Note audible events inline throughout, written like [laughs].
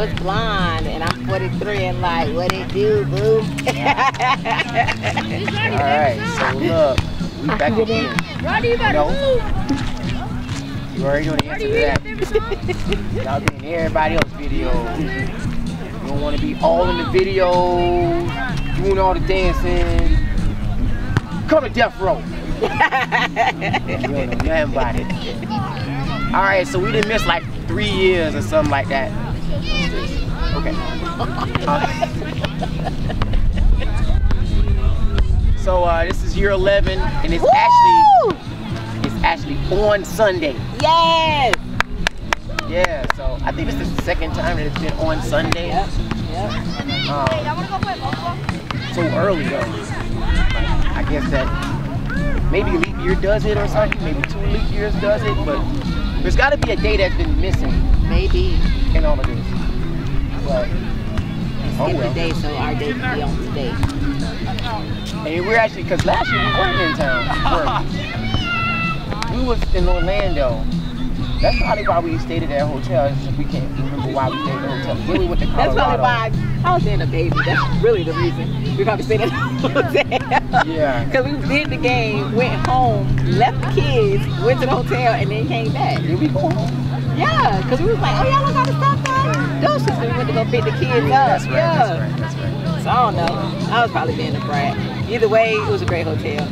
huh? No, it's blonde, and I'm 43 and like, what it do, boo? All right, so look, we back again. No, you already know the answer to that. Y'all be in everybody else's video. You don't want to be all in the video, doing all the dancing. Come to death row. you don't know nothing about it. All right, so we didn't miss like three years or something like that. Okay. [laughs] So uh, this is year 11, and it's actually it's actually on Sunday. yes! Yeah, so I think this is the second time that it's been on Sunday. Yep, yep. Um, so early though. I guess that maybe leap year does it or something. Maybe two leap years does it, but there's got to be a day that's been missing Maybe. In all of this. But oh Skip well. day so our day can be on today. And we're actually, because last year we weren't in town. We, were. was in Orlando. That's probably why we stayed at that hotel. It's just we can't remember why we stayed at the hotel. Then we went to That's probably why I was being a baby. That's really the reason. We probably stayed at the hotel. Yeah. [laughs] Because we did the game, went home, left the kids, went to the hotel, and then came back. Did we go home? Yeah, because we was like, oh, y'all don't got to stop by. Those sisters went to go pick the kids up. that's right. yeah. That's right. That's right. So I don't know. I was probably being a brat. Either way, it was a great hotel.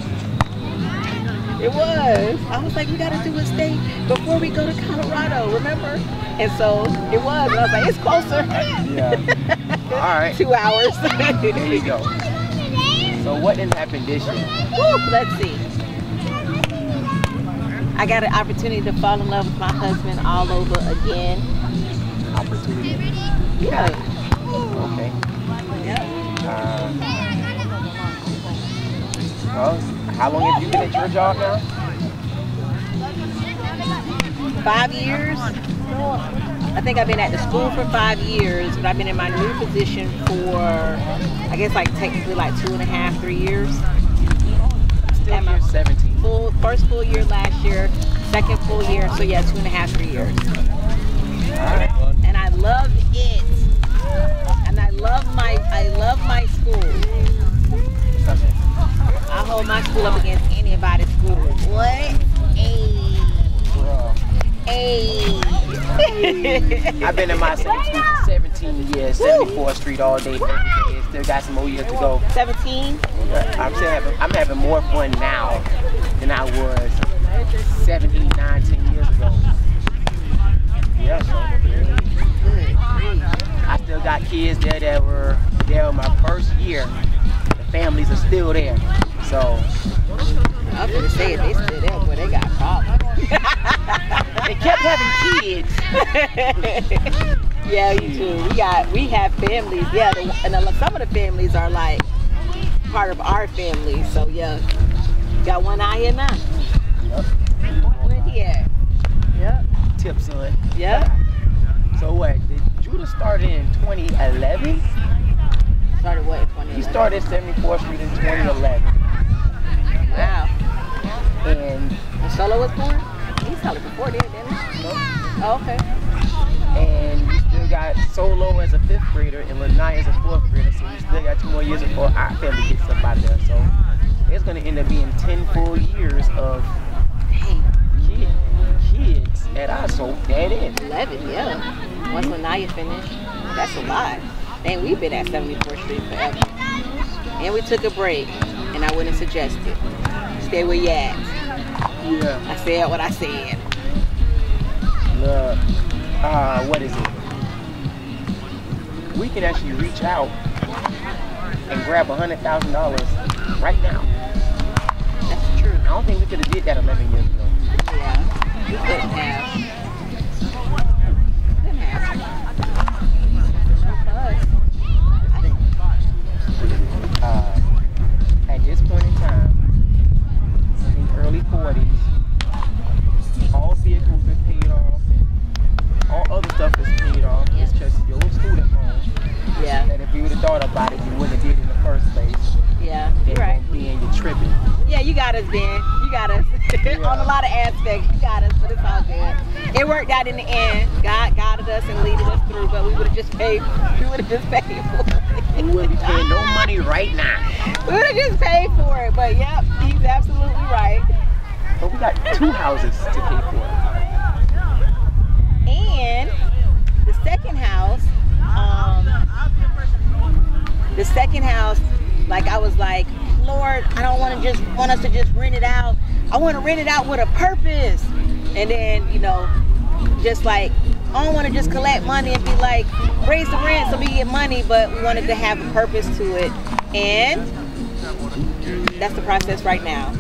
It was. I was like, we gotta do a stay before we go to Colorado, remember? And so it was. And I was like, it's closer. Yeah. All right. [laughs] Two hours. There you go. [laughs] So what didn't happen this year? Woo, let's see. I got an opportunity to fall in love with my husband all over again. Opportunity. Yeah. Okay. yeah. Uh, well, how long have you been at your job now? Five years. I think I've been at the school for five years, but I've been in my new position for, I guess, like technically like two and a half, three years. Still At my- 17. Full first full year last year, second full year, so yeah, two and a half, three years. And I love it. And I love my, I love my school. I hold my school up against anybody's school. What? Hey. Hey. I've been in my same school for 17 years, 74th Street all day, every day. Still got some more years to go. 17? I'm still having, I'm having more fun now than I was 17, 19 years ago. Yeah, so I still got kids there that were there my first year. The families are still there. So I was gonna say it, they still there, boy, they got problems. [laughs] they kept having kids. [laughs] yeah, you too. We got, we have families. Yeah, the, and the, some of the families are like part of our family. So yeah, got one out here now. Yep. Where he at? Yep. Tip son. Yep. So what? Did Judah started in 2011? Started what? He started 74th Street in 2011. Wow. And And Solo was born? He started before then, didn't he? Oh, okay. and we still got Solo as a fifth grader and Lanai as a fourth grader. So we still got two more years before our family gets up out of there. So it's gonna end up being 10 full years of Dang, kid, kids at us. So that is. 11, yeah. Once Lanaya finished, that's a lot. And we've been at 74th Street forever. And we took a break, and I wouldn't suggest it. Stay where you at. Yeah. I said what I said. Look, uh, what is it? We can actually reach out and grab a hundred thousand dollars right now don't think we could have did that 11 years ago. Yeah, you couldn't have. At this point in time, early 40s, all vehicles are paid off all other stuff is paid off. It's just your student. Yeah. If you would have thought about it, you wouldn't have did got us Ben. You got us yeah. [laughs] on a lot of aspects. You got us, but it's all good. It worked out in the end. God guided us and leaded us through, but we would have just paid. We would have just paid for it. We wouldn't paying no money right now. We would have just paid for it. But yep, he's absolutely right. But we got two houses to pay for. And the second house, um, the second house, like I was like, Lord, I don't want to just want us to just rent it out. I want to rent it out with a purpose. And then, you know, just like I don't want to just collect money and be like raise the rent so we get money, but we wanted to have a purpose to it. And that's the process right now.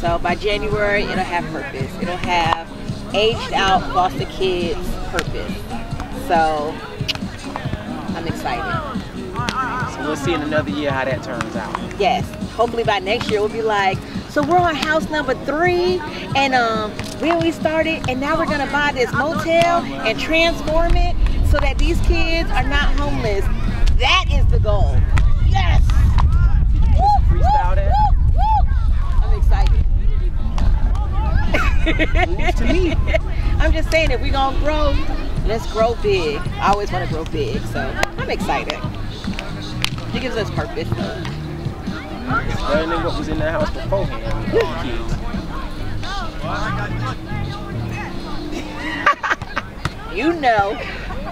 So by January, it'll have purpose. It'll have aged out foster kids purpose. So I'm excited. So we'll see in another year how that turns out. Yes. Hopefully by next year we'll be like, so we're on house number three and um when we started and now we're gonna buy this motel and transform it so that these kids are not homeless. That is the goal. Yes. Just freestyle that. I'm excited. Moves to me. [laughs] I'm just saying if we're gonna grow, let's grow big. I always want to grow big, so I'm excited. It gives us purpose. It's better than what was in that house beforehand. with the kids. You know.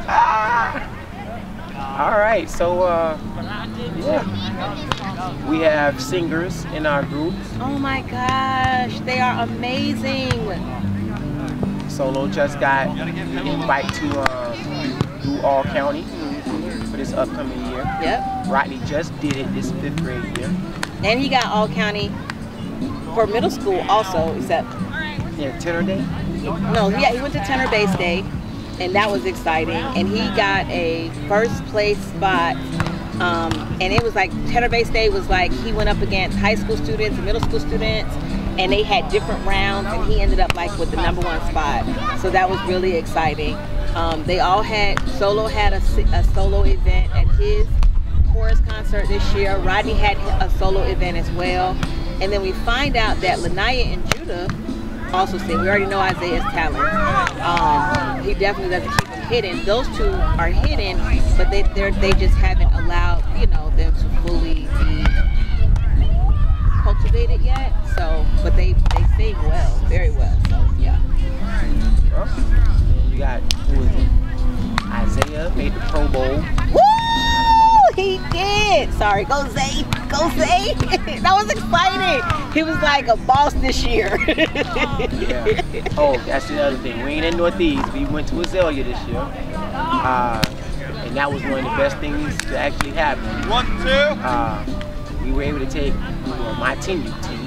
[laughs] All right, so uh, yeah, we have singers in our group. Oh my gosh, they are amazing. Solo just got invited to um, do All County for this upcoming year. Yep. Rodney just did it this fifth grade year. And he got all county for middle school also, except Yeah, tenor day. no, yeah, he went to Tenor Bass Day, and that was exciting. And he got a first place spot. Um, and it was like Tenor Bass Day was like he went up against high school students and middle school students, and they had different rounds, and he ended up like with the number one spot. So that was really exciting. Um, they all had solo had a, a solo event at his chorus concert this year. Rodney had a solo event as well. And then we find out that Lanaya and Judah also sing. We already know Isaiah's talent. Um, he definitely doesn't keep them hidden. Those two are hidden, but they they're, they just haven't allowed you know them to fully be cultivated yet. So, but they they sing well, very well. So yeah. You got who is it? Isaiah made the Pro Bowl. Woo! He did. Sorry, go Zay, go Zay. that was exciting. He was like a boss this year. [laughs] Yeah. Oh, that's the other thing. We ain't in Northeast. We went to Azalea this year. Uh, and that was one of the best things to actually happen. One, two. Uh, we were able to take well, my tenure team.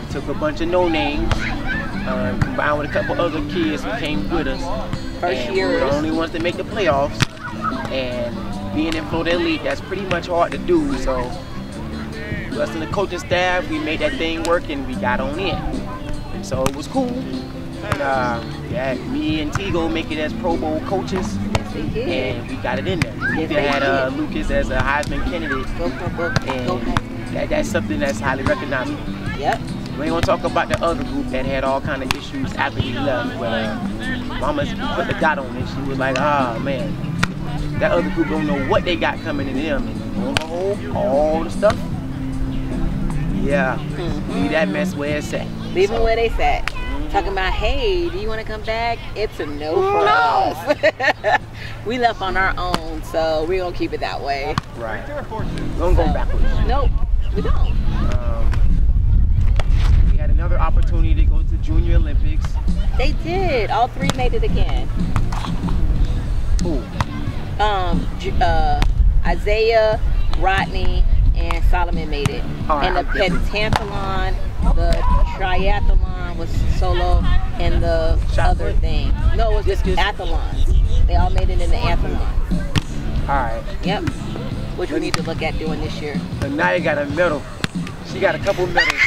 We took a bunch of no names, uh, combined with a couple other kids who came with us. First and we were the only ones that make the playoffs. And being in Florida Elite, that's pretty much hard to do. So, us and the coaching staff, we made that thing work and we got on in. So it was cool. And uh, yeah, me and Tigo make it as Pro Bowl coaches, Yes, they did. and we got it in there. We Yes, even had uh. Lucas as a Heisman candidate, Go, go, go, and that, that's something that's highly recognizable. Yep. We ain't gonna talk about the other group that had all kind of issues after we left, but uh, Mama put the dot on it. She was like, ah man, that other group don't know what they got coming in them, and on all the stuff. Yeah, leave that mess where it's at. Leave them where they sat. Talking about, hey, do you want to come back? It's a no for us. [laughs] we left on our own, so we're going to keep it that way. Right. Don't go backwards. Nope, we don't. Um, we had another opportunity to go to Junior Olympics. They did. All three made it again. Ooh, Um, uh, Isaiah, Rodney, and Solomon made it. Right, and the pentathlon, the triathlon was solo, and the Shot other thing. No, it was just athlons. They all made it in the athlon. all right. Yep. Which we need to look at doing this year. So now you got a medal. She got a couple medals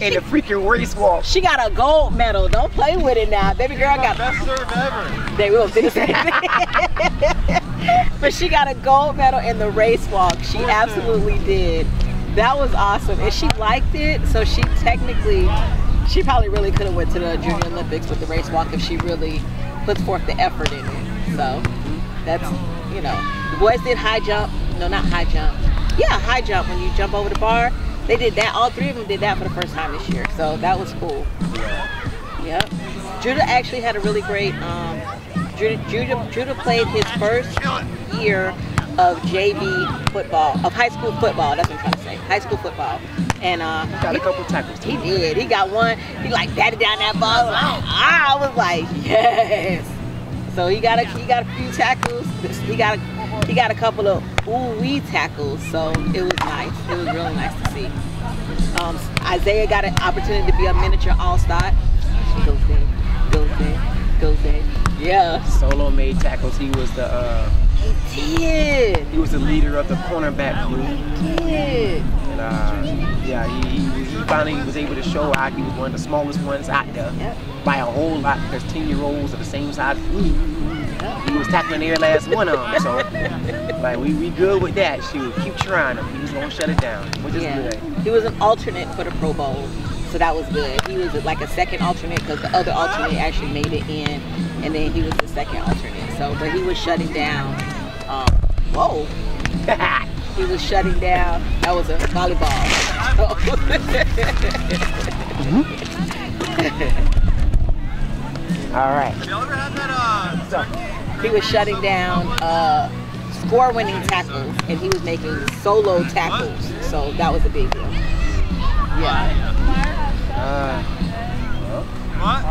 in the freaking race walk. She got a gold medal. Don't play with it now. Baby girl got Best serve ever. they will do the same. [laughs] [laughs] but she got a gold medal in the race walk. She absolutely did. that was awesome, and she liked it. So she technically, she probably really could have went to the Junior Olympics with the race walk if she really puts forth the effort in it. So that's you know, the boys did high jump. No, not high jump. Yeah, high jump when you jump over the bar. They did that. All three of them did that for the first time this year. So that was cool. Yep. Judah actually had a really great. Um, Judah, Judah, Judah played his first year of JV football, of high school football. That's what I'm trying to say. High school football. And uh, Got a couple tackles too. he did. He got one. He like batted down that ball. Like, I was like, yes. So he got a he got a few tackles. He got a, he got a couple of ooh wee tackles. So it was nice. It was really nice to see. Um, Isaiah got an opportunity to be a miniature all star. Go Zay, go Zay, go Zay. Yeah, Solo made tackles. He was the uh, he did. he was the leader of the cornerback group. He did. And uh, yeah, he, he, he finally was able to show how he was one of the smallest ones out there Yep. by a whole lot because 10 year olds are the same size. as me. Yep. He was tackling every last one of them. So, [laughs] like, we, we good with that. Shoot, keep trying him. He was going to shut it down, which is Yeah. good. He was an alternate for the Pro Bowl, so that was good. He was like a second alternate because the other alternate actually made it in, and then he was the second alternate. So, but he was shutting down. Um, whoa, [laughs] he was shutting down. That was a volleyball. [laughs] All right. Y'all ever had that, uh, So, he was shutting down uh, score-winning tackles, and he was making solo tackles. So that was a big deal. Yeah. uh, what?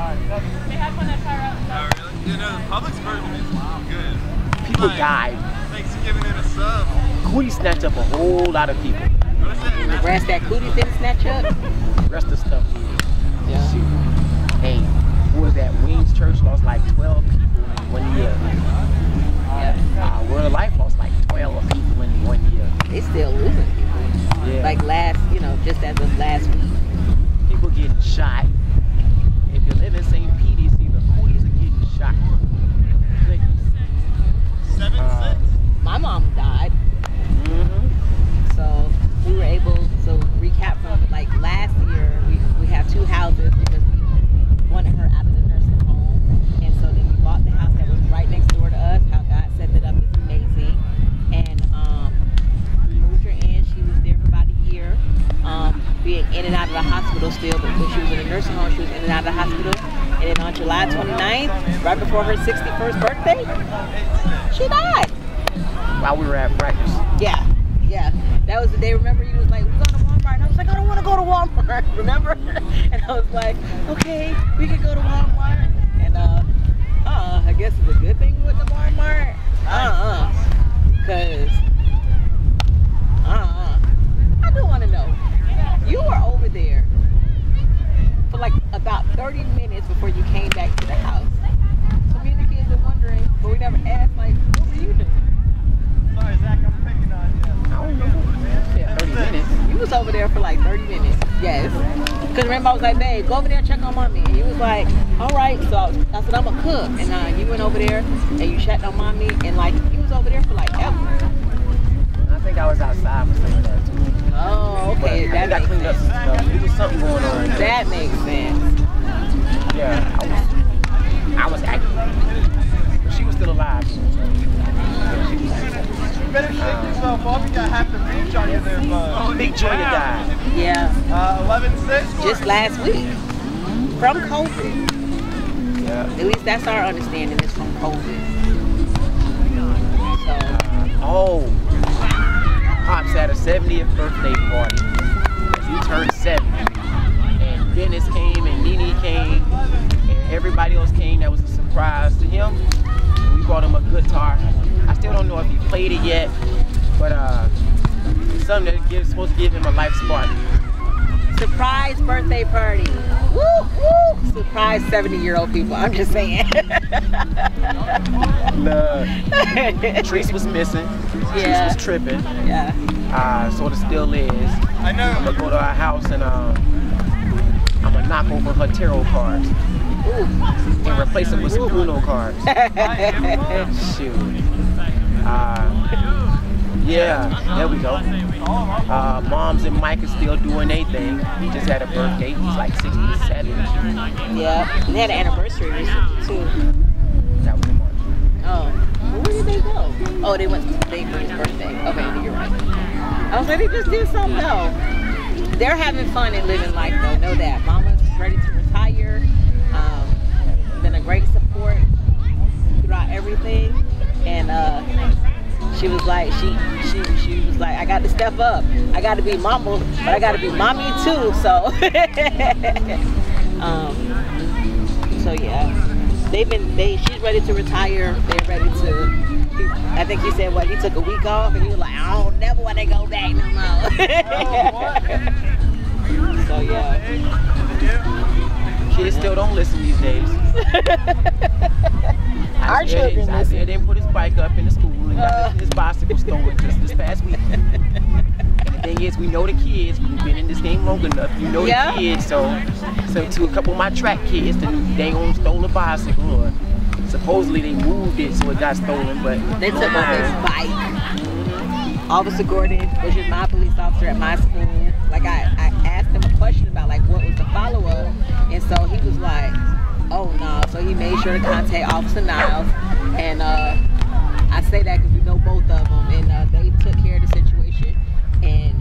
Really? You know, the Publix version is good. people Like, died. Thanksgiving in a sub. Cootie snatched up a whole lot of people. What is that? The rest that cooties didn't snatch up. The rest of stuff did. Yeah. Shoot. Hey, what was that? Wings Church lost like 12 people in one year. Uh, Word of Life lost like 12 people in one year. They still losing people. Yeah. Like last, you know, just as of last week. people getting shot. Seven, Uh. My mom died, Mm-hmm. so we were able. So recap from like last year, we we have two houses because we wanted her out of the nursing home, and so then we bought the house that was right next door to us. How God set it up is amazing, and um, we moved her in. She was there for about a year, um, being in and out of the hospital still. But when she was in the nursing home, she was in and out of the hospital. And then on July 29th, right before her 61st birthday, she died. While we were at practice. Yeah, yeah. That was the day. Remember, you was like, "We going to Walmart," and I was like, "I don't want to go to Walmart." [laughs] Remember? [laughs] And I was like, "Okay, we can go to Walmart." And uh, uh, I guess it's a good thing with the Walmart. Uh, uh, cause, uh, uh, I do want to know. You were over there like about 30 minutes before you came back to the house. So me and the kids are wondering, but we never asked, like, what were you doing? Sorry, Zach, I'm picking on you. I don't know. Yeah, 30 minutes. You was over there for like 30 minutes. Yes. Because remember, I was like, babe, go over there and check on mommy. And you was like, all right. So I, was, I said, I'm going to cook. And uh, you went over there and you checked on mommy. And like, you was over there for like ever. I think I was outside for some of that too. Oh, okay. I That think I makes cleaned up some stuff. There was something going on. That makes sense. Yeah, I was, I was active. But she was still alive. So, yeah, she was active. You better shake yourself off. You got half the beach on you there, bud. Big Junior died. Yeah. Uh, 11-6? Just last week. From COVID. Yeah. At least that's our understanding is from COVID. So, Uh, oh, Pops had a 70th birthday party. He turned 70. And Dennis came and Nene came and everybody else came. That was a surprise to him. And we brought him a guitar. I still don't know if he played it yet, but uh, something that gives, supposed to give him a life spark. surprise birthday party. Woo, woo. Surprise 70 year old people. I'm just saying. [laughs] The [laughs] Treese was missing. Treese Yeah. was tripping. yeah. Uh, sort of still is. I know. I'm gonna go to her house and um, I'm gonna knock over her tarot cards Ooh. and replace them with some Uno cards. [laughs] Shoot. Uh, yeah, there we go. Uh, Moms and Mike are still doing their thing. He just had a birthday. He's like 67. Yeah. They had an anniversary recently too. That was in March. Oh. Well, where did they go? Oh, they went to they for his birthday. Okay, you're right. I was like, they just did something though. They're having fun and living life though, know that. Mama's ready to retire. Um, been a great support throughout everything. And uh she was like she she she was like I got to step up. I got to be mama, but I got to be mommy too. So [laughs] um so yeah. They've been they she's ready to retire. They're ready to he, I think he said what he took a week off and he was like I don't never want to go back no more. [laughs] so yeah. Kids still don't listen these days. [laughs] Our Isaiah children didn't- Isaiah didn't put his bike up in the school and got Uh. his, bicycle stolen just this past week. And the thing is, we know the kids. We've been in this game long enough. You know Yeah. the kids. So, so to a couple of my track kids, they they own stole a bicycle or supposedly they moved it so it got stolen, but They took on his bike. Officer Gordon, which is my police officer at my school, like I, I asked him a question about so he was like, "Oh no!" So he made sure to contact Officer Niles, and uh, I say that because we know both of them, and uh, they took care of the situation and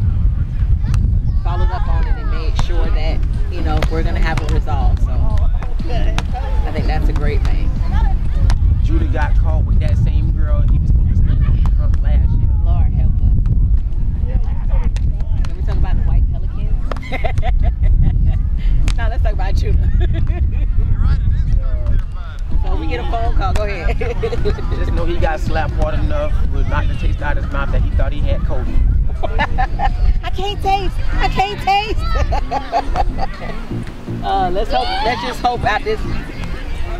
followed up on it and made sure that you know we're gonna have it resolved. So I think that's a great thing. Judah got caught with that same girl he was supposed to with from last year. Lord help us. Can we talk about the white pelicans? [laughs] no, let's talk about you. so we get a phone call. Go ahead. [laughs] Just know he got slapped hard enough with not to taste out of his mouth that he thought he had COVID. [laughs] I can't taste. I can't taste. [laughs] uh, let's hope. Let's just hope out this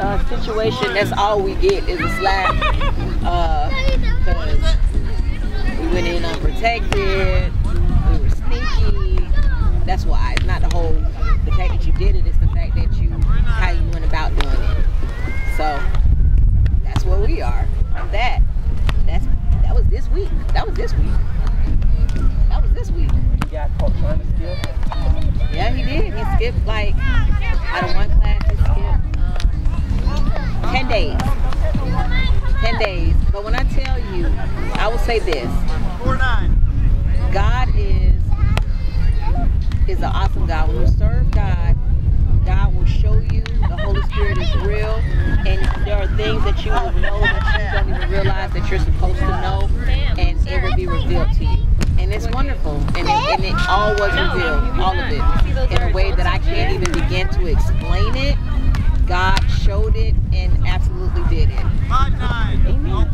uh, situation. That's all we get is a slap. Uh, 'cause we went in unprotected. We were sneaky. That's why. It's not the whole. The fact that you did it. It's the fact that you how you went about doing it. So that's where we are. On that. That's that was this week. That was this week. That was this week. He got caught trying to steal. Yeah, he did. He skipped like out of one class. He skipped um, ten days. Ten days. But when I tell you, I will say this: Four nine. God is is an awesome God. When you serve God, God will show you the Holy Spirit is real, and there are things that you will know that you don't even realize that you're supposed to know, and it will be revealed to you. And it's wonderful, and it, and it all was revealed, all of it, in a way that I can't even begin to explain it. God showed it and absolutely did it. Five nine. Amen.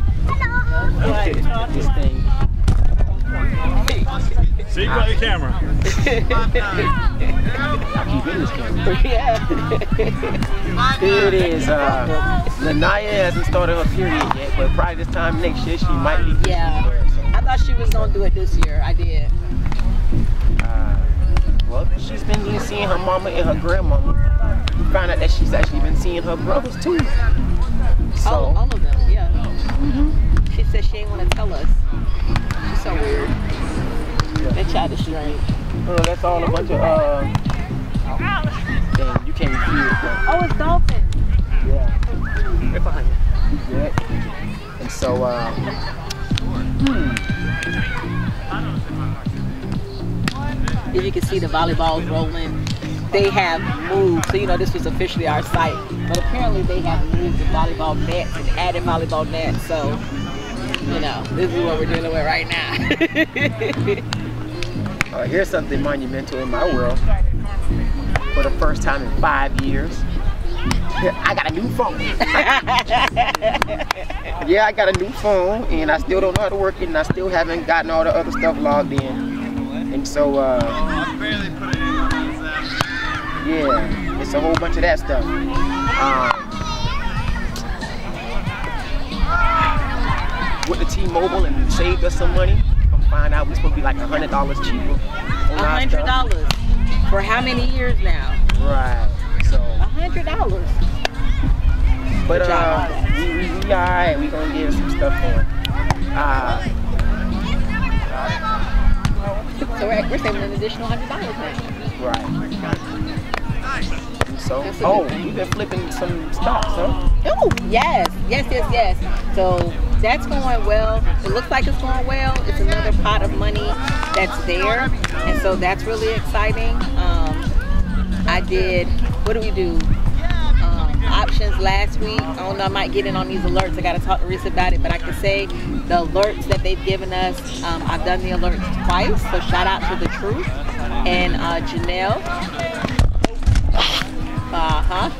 this thing. See, you got your camera. I keep in this camera. yeah. Five Here it Uh, Lanaya hasn't started her period yet, but probably this time next year she might leave. this Yeah. year, I thought she was gonna do it this year. I did. uh, well, she's been seeing her mama and her grandmama. We found out that she's actually been seeing her brothers too. So, all, all of them, yeah. Mhm. She said she ain't want to tell us. She's so weird. That child is strange. uh, that's all a bunch of uh, thing you can't refuse. But, Oh, it's dolphins. yeah. They're behind you. Yeah. And so, uh, If you can see the volleyballs rolling, they have moved. So you know this was officially our site, but apparently they have moved the volleyball nets and added volleyball nets. So you know this is what we're dealing with right now. [laughs] uh, here's something monumental in my world. For the first time in five years, I got a new phone. [laughs] yeah, I got a new phone, and I still don't know how to work it, and I still haven't gotten all the other stuff logged in. And so, uh, I barely put it in on WhatsApp. yeah, it's a whole bunch of that stuff. Um, with the T-Mobile and saved us some money. Come find out, we supposed to be like $100 cheaper. $100 for how many years now? Right. So. $100. But uh, we, we, we all right. We gonna get some stuff going. Uh, so we're, we're saving an additional $100 now. Right. So, oh, you've been flipping some stocks, huh? Oh, yes, yes, yes, yes. So that's going well. It looks like it's going well. It's another pot of money that's there, and so that's really exciting. Um, I did. What do we do? Um, options last week. I don't know. I might get in on these alerts. I got to talk to Reese about it, but I can say the alerts that they've given us. Um, I've done the alerts twice. So shout out to the Truth and uh, Janelle. Uh huh.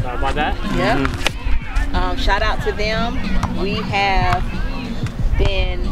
Sorry about that. Yep. Um, shout out to them. We have been,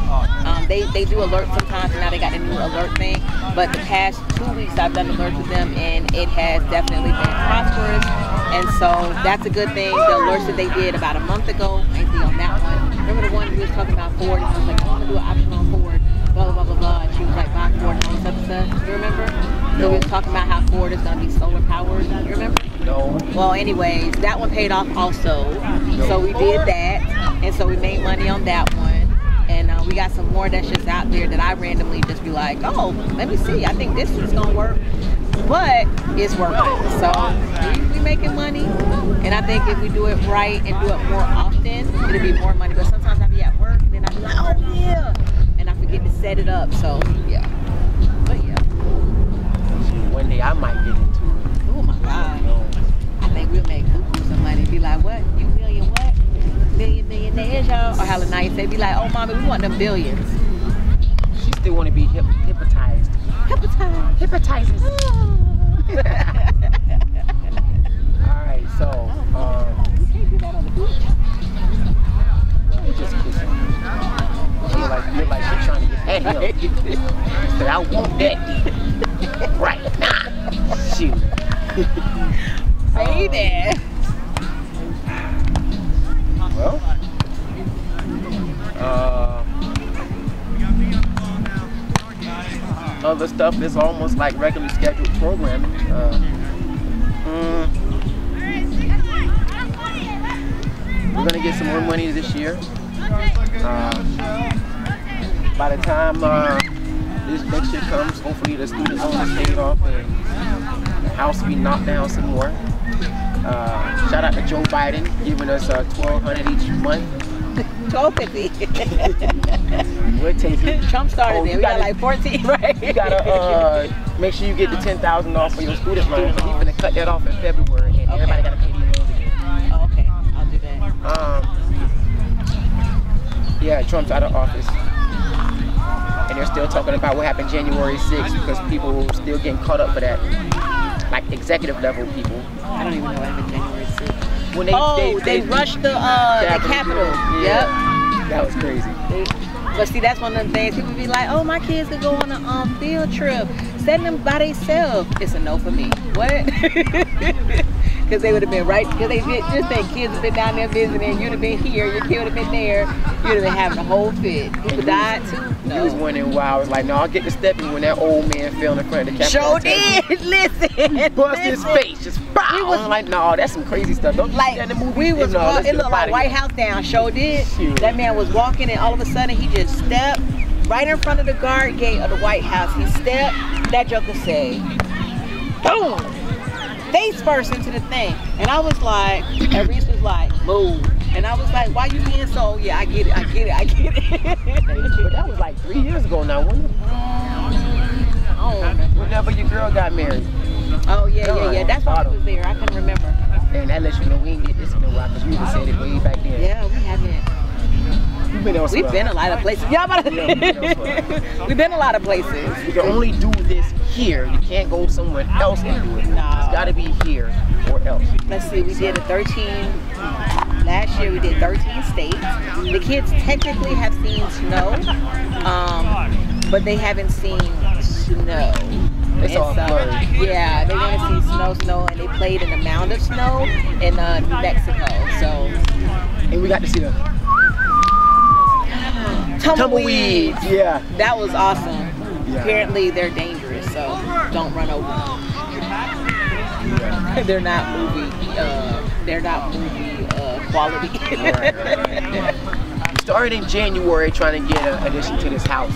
um, they, they do alerts sometimes, and now they got the new alert thing. But the past two weeks, I've done alerts with them, and it has definitely been prosperous. And so that's a good thing. The alerts that they did about a month ago, see on that one. Remember the one we was talking about Ford? And I was like, I want to do an option on Ford. Blah, blah, blah, blah, blah. And she was like, buy Ford and all this other stuff. You remember? So we was talking about how Ford is going to be solar powered. You remember? No. Well, anyways, that one paid off also. No. So we did that, and so we made money on that one. And uh, we got some more that's just out there that I randomly just be like, oh, let me see. I think this is gonna work, but it's working. So we, we making money, and I think if we do it right and do it more often, it'll be more money. But sometimes I be at work, and then I be like, oh yeah, and I forget to set it up. So yeah. One day I might get into it. Oh my God. You know, I think we'll make cuckoo some money. Be like, what? You million what? Million millionaires, y'all? Or how nice they be like, oh, mommy, we want them billions. she still want to be hip, hypnotized. Hypnotize. Hypnotizes. [laughs] All right, so um, You can't do that on the beach. you just kissing. Feel like feel like you're trying to get at him. Say, I want that [laughs] right now. Shoot. [laughs] Baby. Well, uh, other stuff is almost like regularly scheduled programming. Uh, mm, we're gonna get some more money this year. Uh, by the time uh, this next year comes, hopefully the student loan is paid off and the house will be knocked down some more. Uh, shout out to Joe Biden giving us uh, 1200 each month. 1250. We'll take it. Trump started Oh, it. We got gotta- like 14, [laughs] right? You gotta uh, make sure you get the 10000 off for your student loan. He's gonna cut that off in February and everybody gotta pay these loans again. Oh, okay, I'll do that. Um, yeah, Trump's out of office. And they're still talking about what happened January 6th because people still getting caught up for that. Like executive level people. I don't even know what happened January 6th. When they, Oh, they, rushed the uh the Capitol. Yep. That was crazy. But see, that's one of the things. People be like, "Oh, my kids could go on a um field trip. Send them by themselves." It's a no for me. What? [laughs] Because they would have been right. Because they did, just think kids have been down there visiting. You'd have been here. Your kid would have been there. You'd have been having a whole fit. People died too. No. He was wondering why I was like, no, I'll get the stepping when that old man fell in the front of the Capitol. Sure did. [laughs] Listen. Bust his face, just bow. We was- I'm like, no, that's some crazy stuff. Don't you see Like that in the movie? we was, no, it looked like White. House down. Sure did. Shoot. That man was walking, and all of a sudden he just stepped right in front of the guard gate of the White House. He stepped. That joker said, "Boom." Face first into the thing, and I was like, and Reese was like, "Move," and I was like, "Why you being so?" Yeah, I get it, I get it, I get it. But that was like three years ago now, wasn't it? oh, Whenever your girl got married. oh yeah, yeah, yeah. That's why I was there. I couldn't remember. And that lets you know we ain't did this in a while because we even said it way back then. Yeah, we haven't. We've been elsewhere. We've been a lot of places. Y'all about Yeah, we've been elsewhere. [laughs] We've been a lot of places. You can only do this here. You can't go somewhere else and do it. No. It's gotta be here or else. Let's see, we did a 13, last year we did 13 states. The kids technically have seen snow, um, but they haven't seen snow. It's all blurry. Yeah, they want to see snow, snow, and they played in a mound of snow in uh, New Mexico. So, And we got to see the tumbleweeds. tumbleweeds. Yeah. That was awesome. Yeah. Apparently they're dangerous, so don't run over them. [laughs] they're not movie. Uh, they're not movie uh, quality. Right. Started in January trying to get an addition to this house.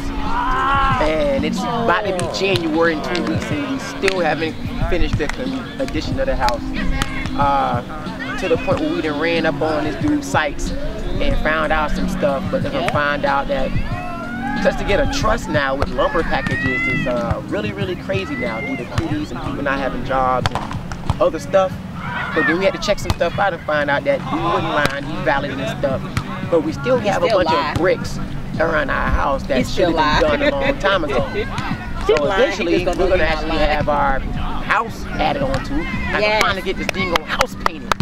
And it's about to be January in two weeks, and we still haven't finished the addition of the house. Uh, to the point where we done ran up on this dude's sites and found out some stuff, but they're gonna find out that just to get a trust now with lumber packages is uh, really, really crazy now due to cooties and people not having jobs and other stuff. But then we had to check some stuff out and find out that he wouldn't lying, he's valid and stuff. But we still have still a bunch lie. of bricks around our house that should have been done a long time ago. [laughs] So he eventually, we're gonna actually lying. have our house added on to. I Yes. finally get this ding on house painted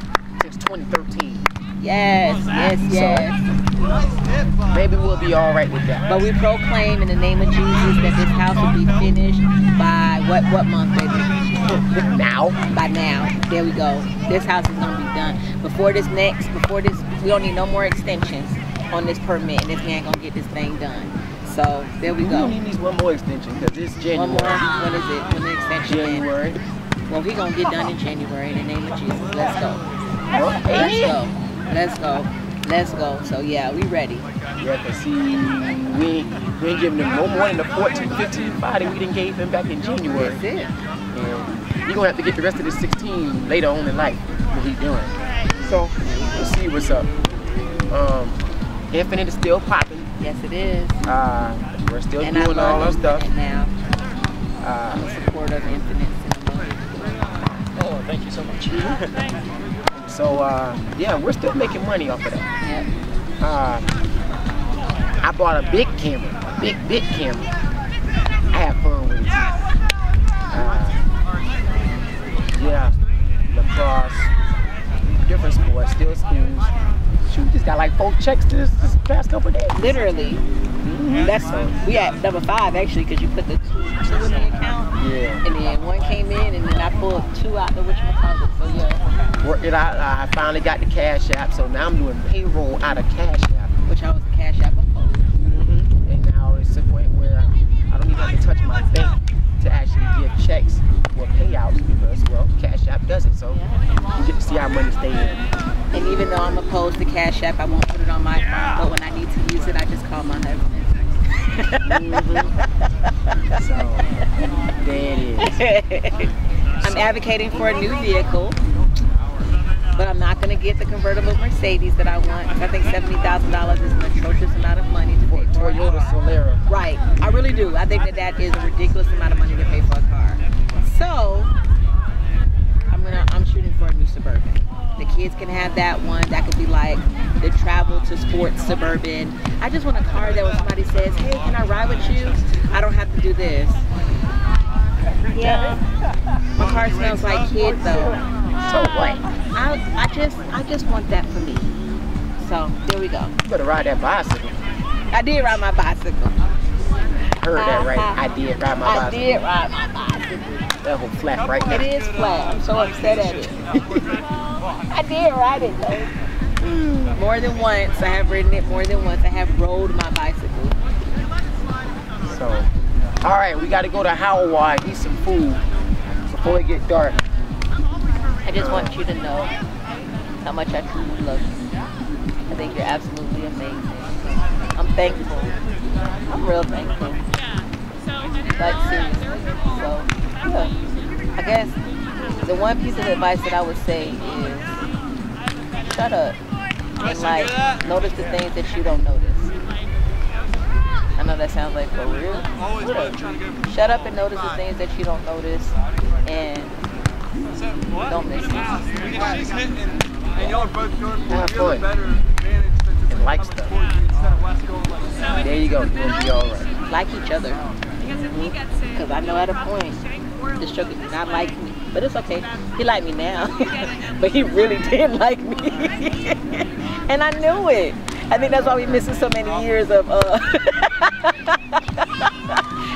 since 2013. Yes, yes, yes. Maybe we'll be all right with that. But we proclaim in the name of Jesus that this house will be finished by what what month, baby? now, By now. There we go. This house is gonna be done. Before this next, before this, we don't need no more extensions on this permit, and this man gonna get this thing done. So there we we go. only needs one more extension because it's One more. January. What is it? When the extension ends? January. Well, he gonna get done in January in the name of Jesus. Let's go. Let's go. Let's go. Let's go. So yeah, we ready. Yeah, cause see, we ain't, we ain't giving him no more than the 14, 15 five that we didn't gave him back in January. That's it. And you're gonna have to get the rest of the 16 later on in life. What he doing? So we'll see what's up. Um, Infinite is still popping. Yes, it is. Uh, we're still And doing all our stuff. Infinite now. I'm Uh, a supporter of Infinite Cinema. Oh, thank you so much. [laughs] so uh, yeah, we're still making money off of that. Yep. Uh, I bought a big camera, a big, big camera. I have fun with it. Uh, yeah, lacrosse, different sports, still schools. Shoot, just got like four checks this, this past couple days. Literally. That's we at number five actually because you put the two, two in the account. Yeah. And then one came in and then I pulled two out the. So yeah. Worked it out. I finally got the Cash App, so now I'm doing payroll out of Cash App. Which I was the cash app before. Mm-hmm. And now it's to the point where I don't even have to touch my bank to actually give checks or payouts because, well, Cash App does it. So you get to see how money stays in. And even though I'm opposed to Cash App, I won't put it on my phone. But when I need to use it, I just call my husband. [laughs] So there it is. [laughs] I'm advocating for a new vehicle, but I'm not going to get the convertible Mercedes that I want. I think $70,000 is an atrocious amount of money to pay for. a Toyota car. Solara. Right, I really do. I think that that is a ridiculous amount of money to pay for a car. So I'm gonna I'm shooting for a new Suburban. The kids can have that one. That could be like the travel to sports Suburban. I just want a car that when somebody says, "Hey, can I ride with you?" I don't have to do this. Yeah, my car smells like kid though. So ah. what? I I just I just want that for me. So there we go. You better ride that bicycle. I did ride my bicycle. Heard that right. Uh-huh. I did ride my I bicycle. did ride my bicycle. That whole flat right It now. is flat. I'm so upset at it. [laughs] I did ride it though. Hmm. More than once. I have ridden it more than once. I have rode my bicycle. So, all right, we got to go to Howard, eat some food before it get dark. I just want you to know how much I truly love you. I think you're absolutely amazing. I'm thankful. I'm real thankful. Like seriously. So, yeah. I guess the one piece of advice that I would say is shut up and like notice the things that you don't notice. I know that sounds like for real. Always What both up? trying to go. Shut up and notice the things that you don't notice and? Don't it. She's hitting, and y'all are both going for it. You're better advantage since And like stuff. towards you instead of West going like There you go. You're gonna be all right. like each other. Because I know at a point, this sugar did not like me. But it's okay. He liked me now. [laughs] but he really did like me. [laughs] and I knew it. I think that's why we missing so many years of uh [laughs]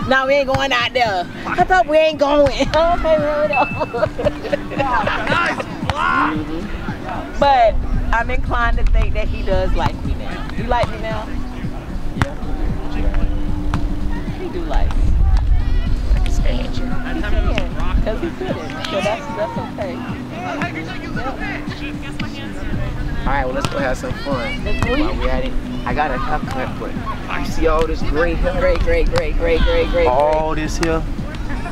Now we ain't going out there. I thought we ain't going. okay, well, Nice block! But I'm inclined to think that he does like me now. You like me now? Yeah. He do like me. Stand you. He can, because he couldn't. So that's that's okay. All right, well let's go have some fun while we at it. I got a haircut, but you see all this gray hair? Great, great, great, great, great, great, All this here.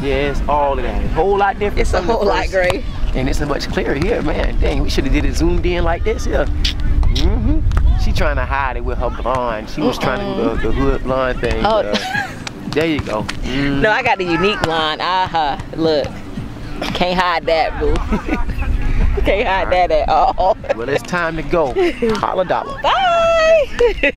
Yeah, it's all of that. A whole lot different. It's a whole lot gray. And it's a much clearer here, man. Dang, we should have did it zoomed in like this here. hmm She trying to hide it with her blonde. She was trying to do the, the hood blonde thing. Oh. but, uh, there you go. Mm. No, I got the unique blonde. Aha, look. Can't hide that, boo. [laughs] Can't hide that at all. Well, it's time to go. Holla dollar. [laughs] Bye. [laughs]